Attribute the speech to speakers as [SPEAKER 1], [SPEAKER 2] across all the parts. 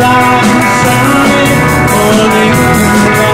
[SPEAKER 1] light shine on you.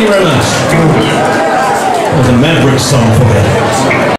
[SPEAKER 1] Thank you very much. That was a Maverick song for me.